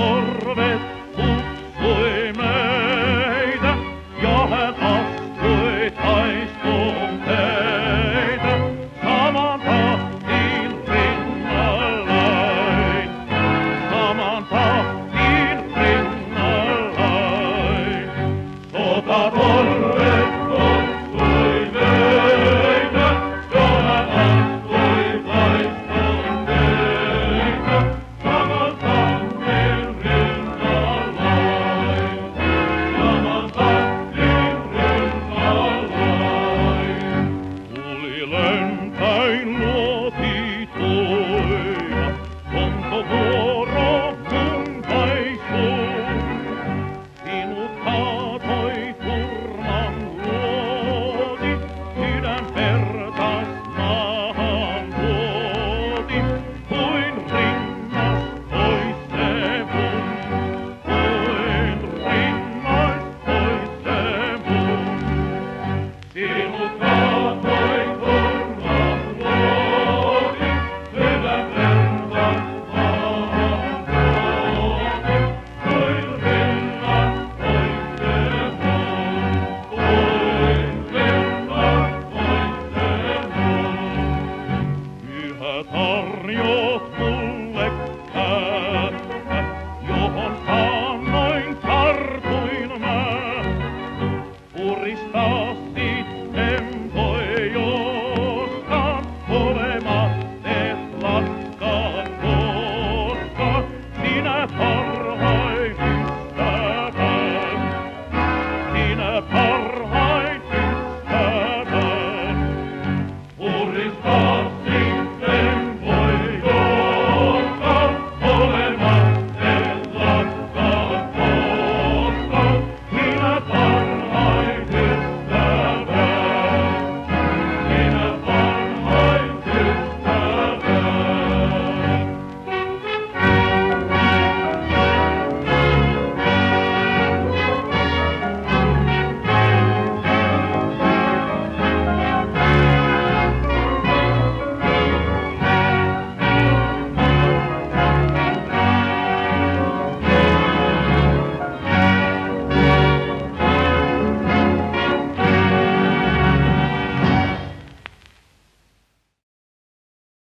korvet kutsui meitä ja hän astui taistoon teitä saman tahtiin rinnallain. Saman tahtiin rinnallain. Sota